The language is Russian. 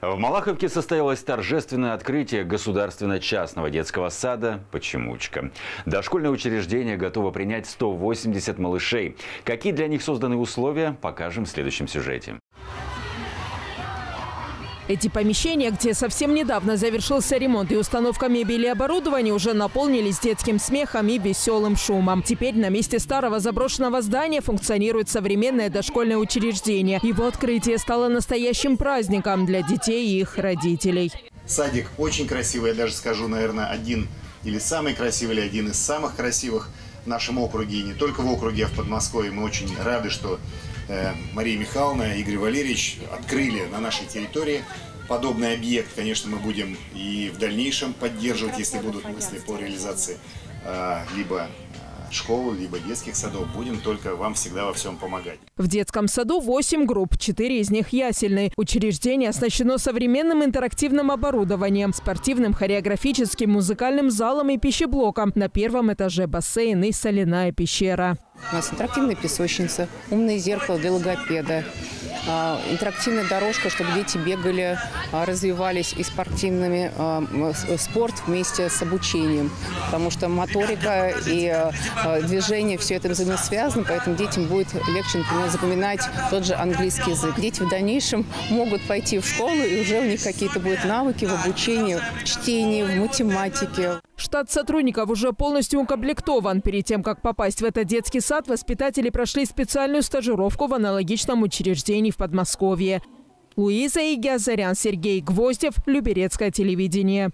В Малаховке состоялось торжественное открытие государственно-частного детского сада «Почемучка». Дошкольное учреждение готово принять 180 малышей. Какие для них созданы условия, покажем в следующем сюжете. Эти помещения, где совсем недавно завершился ремонт и установка мебели и оборудования, уже наполнились детским смехом и веселым шумом. Теперь на месте старого заброшенного здания функционирует современное дошкольное учреждение. Его открытие стало настоящим праздником для детей и их родителей. Садик очень красивый, я даже скажу, наверное, один или самый красивый, или один из самых красивых в нашем округе, и не только в округе, а в Подмосковье. Мы очень рады, что Мария Михайловна, Игорь Валерьевич открыли на нашей территории подобный объект. Конечно, мы будем и в дальнейшем поддерживать, если будут мысли по реализации э, либо э, школ, либо детских садов. Будем только вам всегда во всем помогать. В детском саду 8 групп, 4 из них ясельные. Учреждение оснащено современным интерактивным оборудованием, спортивным, хореографическим, музыкальным залом и пищеблоком. На первом этаже бассейн и соляная пещера. У нас интерактивная песочница, умное зеркало для логопеда, а, интерактивная дорожка, чтобы дети бегали, а, развивались и спортивными, а, спорт вместе с обучением. Потому что моторика и движение, все это взаимосвязано, поэтому детям будет легче, например, запоминать тот же английский язык. Дети в дальнейшем могут пойти в школу, и уже у них какие-то будут навыки в обучении, в чтении, в математике. Штат сотрудников уже полностью укомплектован. Перед тем, как попасть в этот детский сад, воспитатели прошли специальную стажировку в аналогичном учреждении в Подмосковье. Луиза Игиазарян, Сергей Гвоздев, Люберецкое телевидение.